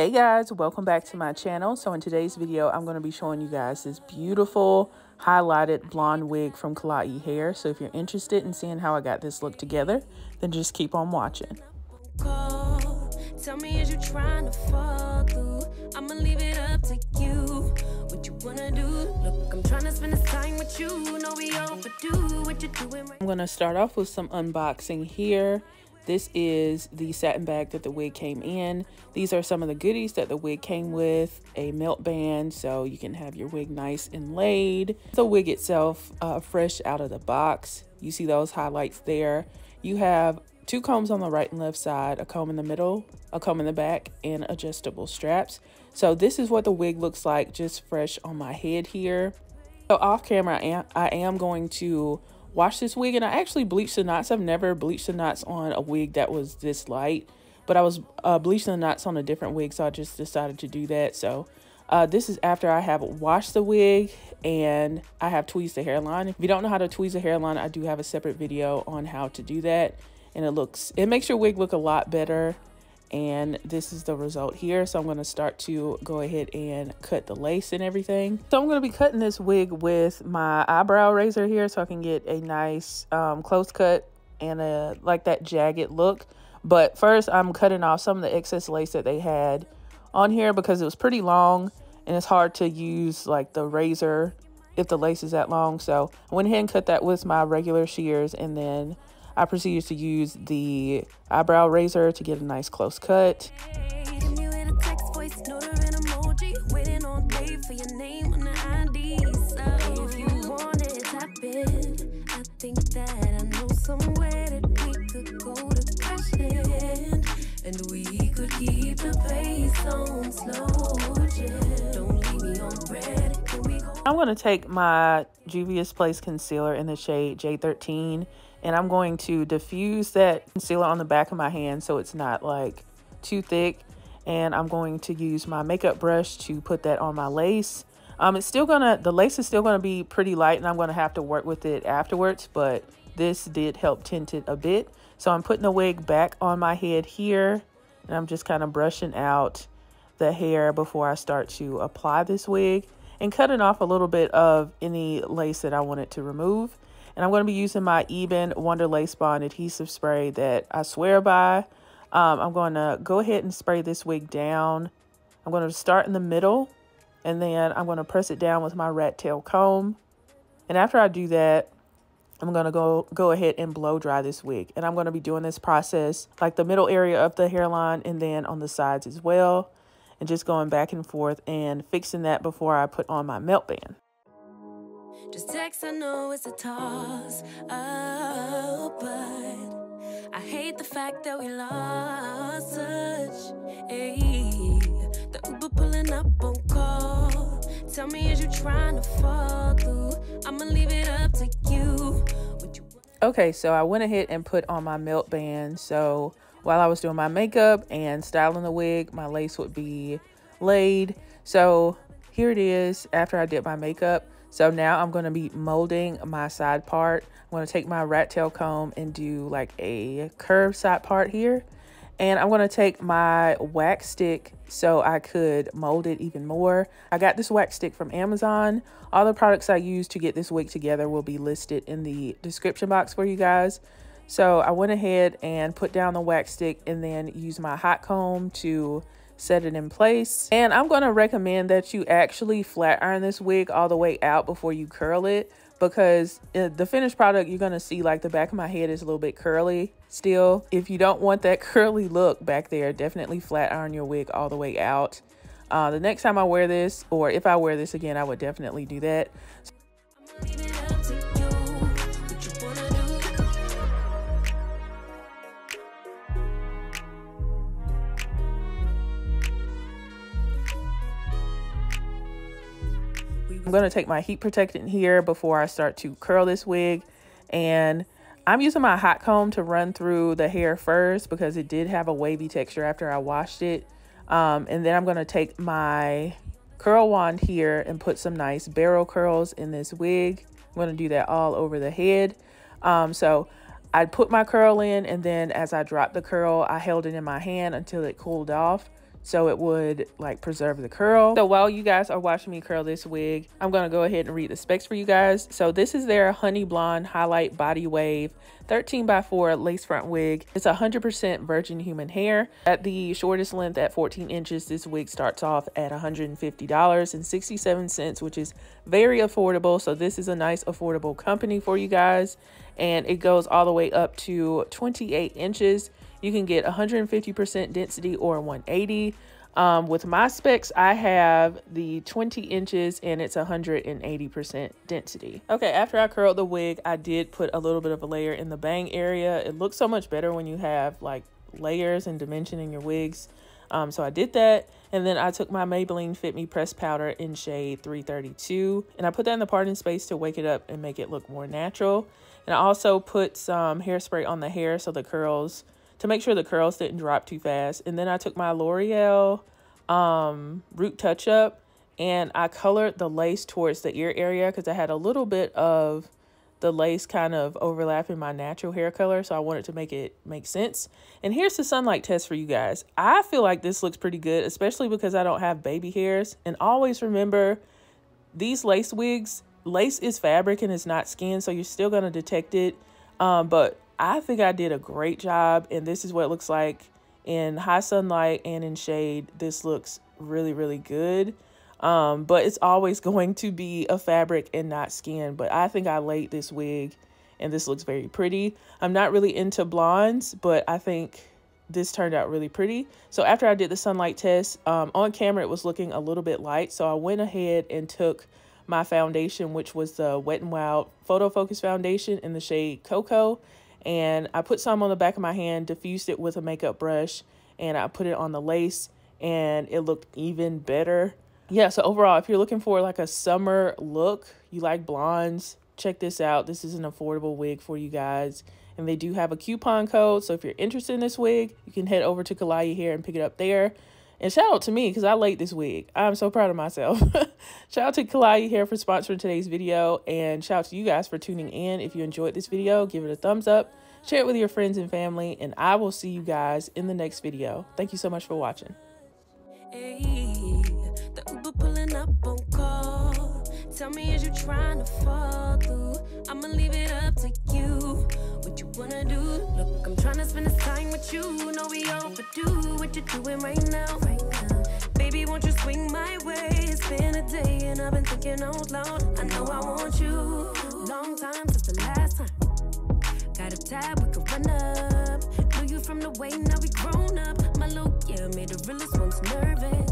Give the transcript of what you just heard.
Hey guys, welcome back to my channel. So in today's video, I'm going to be showing you guys this beautiful highlighted blonde wig from Klaiyi Hair. So if you're interested in seeing how I got this look together, then just keep on watching. Tell me is you trying to fall through? I'ma leave it up to you. What you wanna do? Look, I'm trying to spend this time with you. Know we overdue what you're doing I'm gonna start off with some unboxing here. This is the satin bag that the wig came in. These are some of the goodies that the wig came with. A melt band so you can have your wig nice and laid. The wig itself uh, fresh out of the box. You see those highlights there. You have two combs on the right and left side, a comb in the middle, a comb in the back, and adjustable straps. So this is what the wig looks like just fresh on my head here. So off camera, I am, I am going to wash this wig and I actually bleached the knots. I've never bleached the knots on a wig that was this light, but I was uh, bleaching the knots on a different wig, so I just decided to do that. So uh, this is after I have washed the wig and I have tweezed the hairline. If you don't know how to tweeze the hairline, I do have a separate video on how to do that. And it looks, it makes your wig look a lot better and this is the result here. So i'm going to start to go ahead and cut the lace and everything. So i'm going to be cutting this wig with my eyebrow razor here so i can get a nice um, close cut and a like that jagged look. But first i'm cutting off some of the excess lace that they had on here because it was pretty long and it's hard to use like the razor if the lace is that long. So i went ahead and cut that with my regular shears and then I proceeded to use the eyebrow razor to get a nice close cut. I'm going to take my Juvia's Place concealer in the shade J13 and I'm going to diffuse that concealer on the back of my hand so it's not like too thick and I'm going to use my makeup brush to put that on my lace. Um, it's still gonna, the lace is still gonna be pretty light and I'm gonna have to work with it afterwards, but this did help tint it a bit. So I'm putting the wig back on my head here and I'm just kind of brushing out the hair before I start to apply this wig and cutting off a little bit of any lace that I wanted to remove. And I'm going to be using my Ebin Wonder Lace Bond adhesive spray that I swear by. Um, I'm going to go ahead and spray this wig down. I'm going to start in the middle and then I'm going to press it down with my rat tail comb. And after I do that, I'm going to go go ahead and blow dry this wig. And I'm going to be doing this process like the middle area of the hairline and then on the sides as well. And just going back and forth and fixing that before I put on my melt band. Just text, I know it's a toss up, but I hate the fact that we lost touch. Hey, the Uber pulling up on call. Tell me, is you trying to fall through? I'ma leave it up to you. Okay, so I went ahead and put on my melt band. So while I was doing my makeup and styling the wig, my lace would be laid. So here it is after I did my makeup. So now I'm going to be molding my side part. I'm going to take my rat tail comb and do like a curved side part here. And I'm going to take my wax stick so I could mold it even more. I got this wax stick from Amazon. All the products I use to get this wig together will be listed in the description box for you guys. So I went ahead and put down the wax stick and then use my hot comb to set it in place. And I'm going to recommend that you actually flat iron this wig all the way out before you curl it because the finished product you're going to see like the back of my head is a little bit curly still. If you don't want that curly look back there, definitely flat iron your wig all the way out. Uh, the next time I wear this or if I wear this again, I would definitely do that. I'm going to take my heat protectant here before I start to curl this wig. And I'm using my hot comb to run through the hair first because it did have a wavy texture after I washed it. Um, and then I'm going to take my curl wand here and put some nice barrel curls in this wig. I'm going to do that all over the head. Um, so I put my curl in and then as I dropped the curl, I held it in my hand until it cooled off so it would like preserve the curl. So while you guys are watching me curl this wig, I'm to go ahead and read the specs for you guys. So this is their Honey Blonde Highlight Body Wave 13 by 4 lace front wig. It's 100% virgin human hair. At the shortest length at 14 inches, this wig starts off at $150.67, which is very affordable. So this is a nice affordable company for you guys. And it goes all the way up to 28 inches. You can get 150% density or 180. Um, with my specs, I have the 20 inches and it's 180% density. Okay, after I curled the wig, I did put a little bit of a layer in the bang area. It looks so much better when you have like layers and dimension in your wigs. Um, so I did that. And then I took my Maybelline Fit Me Press Powder in shade 332. And I put that in the parting space to wake it up and make it look more natural. And I also put some hairspray on the hair so the curls to make sure the curls didn't drop too fast. And then I took my L'Oreal um, Root Touch Up and I colored the lace towards the ear area because I had a little bit of the lace kind of overlapping my natural hair color. So I wanted to make it make sense. And here's the sunlight test for you guys. I feel like this looks pretty good, especially because I don't have baby hairs. And always remember these lace wigs, lace is fabric and it's not skin. So you're still going to detect it. Um, but I think I did a great job, and this is what it looks like in high sunlight and in shade. This looks really, really good. Um, but it's always going to be a fabric and not skin. But I think I laid this wig, and this looks very pretty. I'm not really into blondes, but I think this turned out really pretty. So after I did the sunlight test, um, on camera it was looking a little bit light. So I went ahead and took my foundation, which was the Wet n Wild Photo Focus Foundation in the shade Cocoa and I put some on the back of my hand, diffused it with a makeup brush, and I put it on the lace and it looked even better. Yeah, so overall, if you're looking for like a summer look, you like blondes, check this out. This is an affordable wig for you guys. And they do have a coupon code. So if you're interested in this wig, you can head over to Klaiyi Hair and pick it up there. And shout out to me because I laid this wig. I'm so proud of myself. shout out to Klaiyi Hair for sponsoring today's video. And shout out to you guys for tuning in. If you enjoyed this video, give it a thumbs up. Share it with your friends and family. And I will see you guys in the next video. Thank you so much for watching. Hey, Tell me, you trying to fall through? I'ma leave it up to you. You wanna do? Look, I'm trying to spend this time with you. Know we overdue. What you doing right now? Right now. Baby, won't you swing my way? It's been a day and I've been thinking out loud. I know I want you. Long time since the last time. Got a tab, we could run up. Knew you from the way, now we grown up. My look, yeah, made the realest ones nervous.